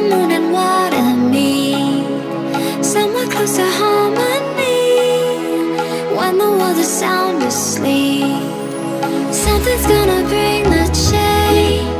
moon and water me. Somewhere close to harmony. When the world is sound asleep Something's gonna bring the change.